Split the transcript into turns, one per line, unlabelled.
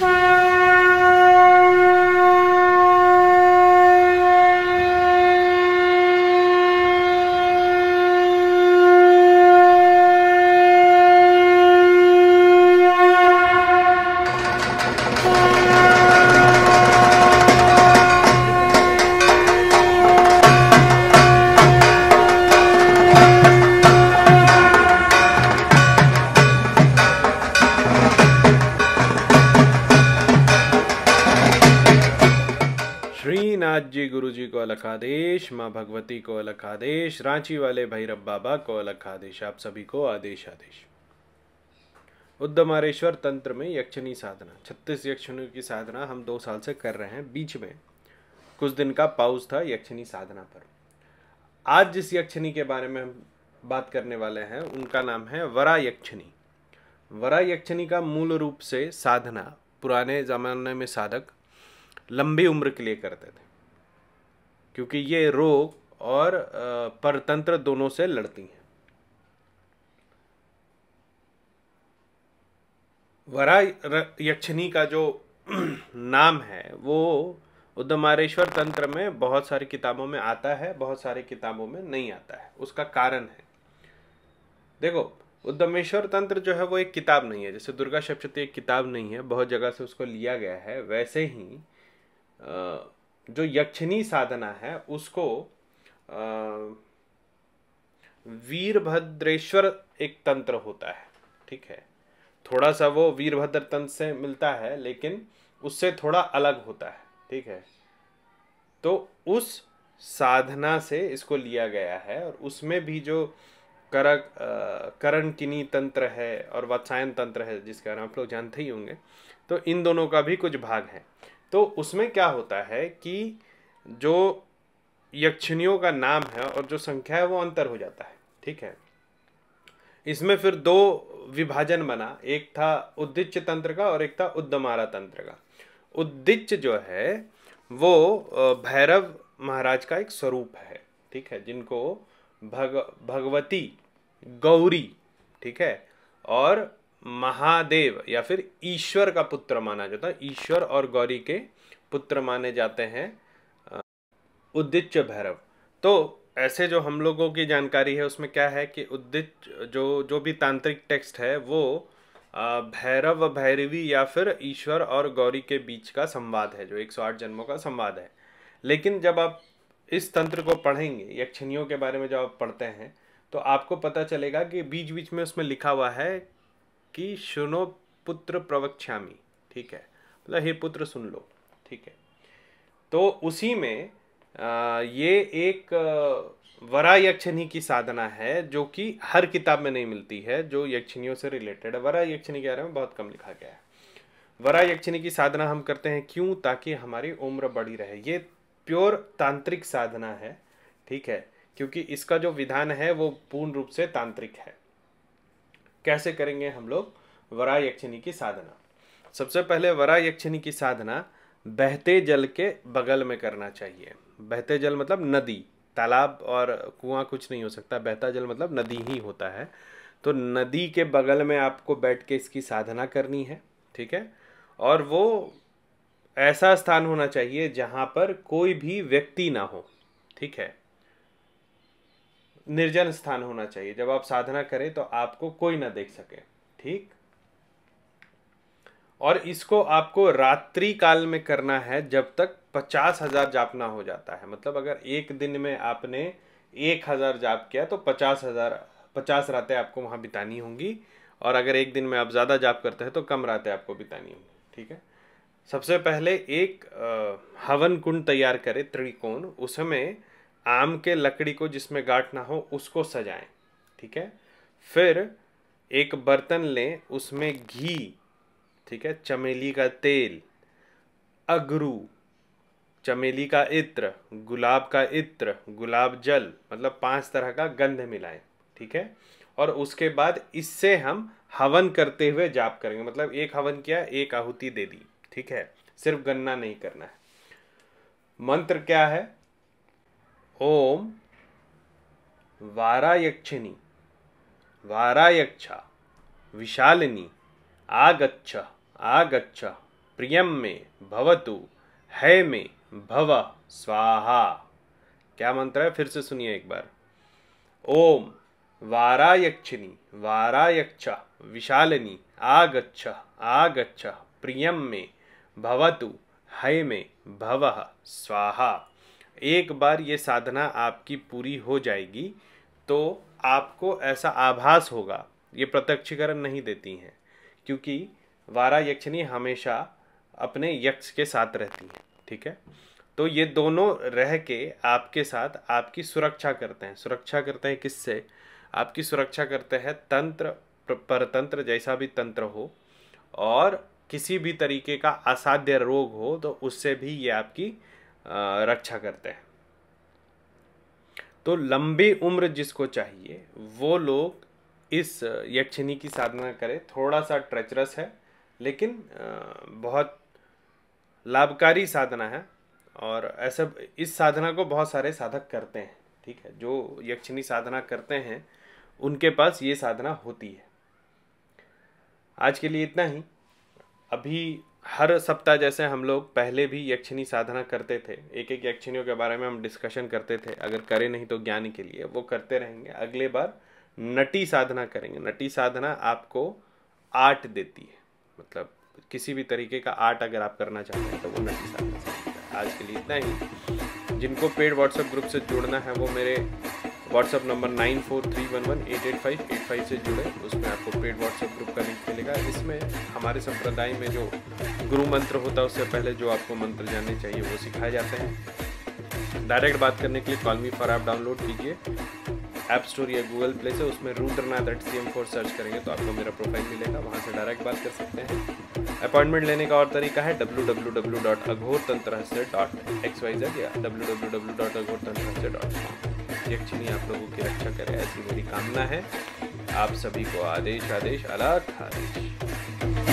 Bye. Shrinath ji गुरु जी को अलग आदेश माँ भगवती को अलग आदेश रांची वाले भैरव बाबा को अलग आदेश आप सभी को आदेश आदेश। उद्धमारेश्वर तंत्र में यक्षनी साधना। छत्तीस यक्षणियों की साधना हम दो साल से कर रहे हैं। बीच में कुछ दिन का पाउस था यक्षनी साधना पर। आज जिस यक्षनी के बारे में हम बात करने वाले हैं, उनका नाम है वरा यक्षनी वरा यक्षनी का मूल रूप से साधना पुराने ज़माने में साधक लंबी उम्र के लिए करते थे। क्योंकि ये रोग और परतंत्र दोनों से लड़ती हैं। वरा यक्षिणी का जो नाम है वो उद्धमारेश्वर तंत्र में बहुत सारी किताबों में आता है बहुत सारी किताबों में नहीं आता है। उसका कारण है। देखो उद्धमेश्वर तंत्र जो है वो एक किताब नहीं है। जैसे दुर्गा सप्तशती एक किताब नहीं है बहुत जगह से उसको लिया गया है। वैसे ही अ, जो यक्षिणी साधना है, उसको वीरभद्रेश्वर एक तंत्र होता है, ठीक है? थोड़ा सा वो वीरभद्र तंत्र से मिलता है, लेकिन उससे थोड़ा अलग होता है, ठीक है? तो उस साधना से इसको लिया गया है, और उसमें भी जो करक करण किनी तंत्र है और वत्सायन तंत्र है, जिसका नाम आप लोग जानते ही होंगे तो इन दोनों का भी कुछ भाग है। तो उसमें क्या होता है कि जो यक्षिणियों का नाम है और जो संख्या है वो अंतर हो जाता है, ठीक है? इसमें फिर दो विभाजन बना, एक था उद्दिच तंत्र का और एक था उद्दमारा तंत्र का। उद्दिच जो है, वो भैरव महाराज का एक स्वरूप है, ठीक है? जिनको भग, भगवती गौरी, ठीक है? और महादेव या फिर ईश्वर का पुत्र माना जाता है। ईश्वर और गौरी के पुत्र माने जाते हैं उद्दिच भैरव। तो ऐसे जो हम लोगों की जानकारी है, उसमें क्या है कि उद्दिच जो जो भी तांत्रिक टेक्स्ट है, वो भैरव, भैरवी या फिर ईश्वर और गौरी के बीच का संवाद है, जो 108 जन्मों का संवाद है। लेकिन जब आप इस तंत्र को पढ़ेंगे, यक्षिणियों के बारे में जब आप पढ़ते हैं तो आपको पता चलेगा कि बीच बीच में उसमें लिखा हुआ है कि सुनो पुत्र प्रवक्ष्यामी। ठीक है? मतलब हे पुत्र सुन लो। ठीक है? तो उसी में आ, ये एक वरा यक्षिणी की साधना है जो कि हर किताब में नहीं मिलती है जो यक्षिणियों से रिलेटेड है। वरा यक्षिणी के बारे में बहुत कम लिखा गया है। वरा यक्षिणी की साधना हम करते हैं क्यों? ताकि हमारी उम्र बढ़ी रहे। ये प्योर तांत्रिक साधना है। ठीक है? क्योंकि इसका जो विधान है वो पूर्ण रूप से तांत्रिक है। कैसे करेंगे हम लोग वरा यक्षिणी की साधना? सबसे पहले वरा यक्षिणी की साधना बहते जल के बगल में करना चाहिए। बहते जल मतलब नदी, तालाब और कुआँ कुछ नहीं हो सकता। बहता जल मतलब नदी ही होता है। तो नदी के बगल में आपको बैठ के इसकी साधना करनी है, ठीक है? और वो ऐसा स्थान होना चाहिए जहाँ पर कोई भी व्यक्ति ना हो, ठीक है? निर्जन स्थान होना चाहिए। जब आप साधना करें तो आपको कोई ना देख सके, ठीक? और इसको आपको रात्रि काल में करना है जब तक पचास हज़ार जाप ना हो जाता है। मतलब अगर एक दिन में आपने एक हज़ार जाप किया तो पचास हज़ार, पचास रातें आपको वहाँ बितानी होंगी और अगर एक दिन में आप ज़्यादा जाप करते हैं तो कम रातें आपको बितानी होंगी, ठीक है? सबसे पहले एक हवन कुंड तैयार करें, त्रिकोण, उसमें आम के लकड़ी को जिसमें गांठ ना हो, उसको सजाएँ, ठीक है? फिर एक बर्तन लें, उसमें घी, ठीक है? चमेली का तेल, अगरू, चमेली का इत्र, गुलाब का इत्र, गुलाब जल मतलब पाँच तरह का गंध मिलाएँ, ठीक है? और उसके बाद इससे हम हवन करते हुए जाप करेंगे। मतलब एक हवन किया, एक आहुति दे दी, ठीक है? सिर्फ़ गन्ना नहीं करना है। मंत्र क्या है? ओम वारायक्षिणी, वारायक्षा, विशालिनी, आगच्छ आगच्छ प्रियम में भवतु है में भव, स्वाहा। क्या मंत्र है? फिर से सुनिए एक बार। ओम वारायक्षिणी, वारायक्ष, विशालिनी, आगच्छ आगच्छ प्रियम में भवतु है में भव, स्वाहा। एक बार ये साधना आपकी पूरी हो जाएगी तो आपको ऐसा आभास होगा। ये प्रत्यक्षीकरण नहीं देती हैं, क्योंकि वारा यक्षिणी हमेशा अपने यक्ष के साथ रहती है, ठीक है? तो ये दोनों रह के आपके साथ आपकी सुरक्षा करते हैं। सुरक्षा करते हैं किससे? आपकी सुरक्षा करते हैं तंत्र, परतंत्र जैसा भी तंत्र हो, और किसी भी तरीके का असाध्य रोग हो तो उससे भी ये आपकी रक्षा करते हैं। तो लंबी उम्र जिसको चाहिए, वो लोग इस यक्षिणी की साधना करें। थोड़ा सा ट्रेचरस है, लेकिन बहुत लाभकारी साधना है और ऐसा, इस साधना को बहुत सारे साधक करते हैं, ठीक है? जो यक्षिणी साधना करते हैं, उनके पास ये साधना होती है। आज के लिए इतना ही। अभी हर सप्ताह जैसे हम लोग पहले भी यक्षिणी साधना करते थे एक एक यक्षिणियों के बारे में हम डिस्कशन करते थे, अगर करें नहीं तो ज्ञान के लिए, वो करते रहेंगे। अगले बार नटी साधना करेंगे। नटी साधना आपको आर्ट देती है। मतलब किसी भी तरीके का आर्ट अगर आप करना चाहते हैं तो वो नटी साधना आज के लिए इतना ही। जिनको पेड व्हाट्सएप ग्रुप से जुड़ना है, वो मेरे WhatsApp number nine four three one one eight eight five eight five से जुड़े। उसमें आपको पेड व्हाट्सएप ग्रुप का लिंक मिलेगा। इसमें हमारे संप्रदाय में जो गुरु मंत्र होता है, उससे पहले जो आपको मंत्र जानने चाहिए, वो सिखाए जाते हैं। डायरेक्ट बात करने के लिए call me for app download कीजिए। ऐप स्टोर या गूगल प्ले से उसमें Rudranath eight C M four search करेंगे तो आपको मेरा प्रोफ़ाइल मिलेगा। वहाँ से डायरेक्ट बात कर सकते हैं। अपॉइंटमेंट लेने का और तरीका है W W W dot Aghor Tantra dot X Y Z या W W W dot Aghor Tantra dot com यक्षिणी आप लोगों की रक्षा करे, ऐसी मेरी कामना है। आप सभी को आदेश आदेश, अलर्ट आदेश।